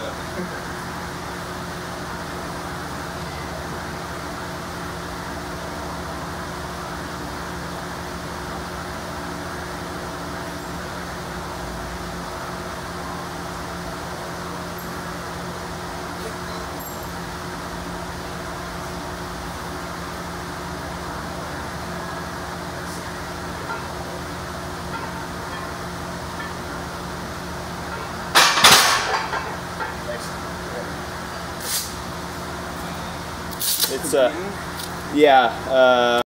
Yeah. It's uh, yeah. Uh,